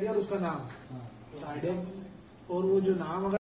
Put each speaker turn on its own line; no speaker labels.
ID और उसका नाम।
हाँ।
तो आइडिया और वो जो नाम अगर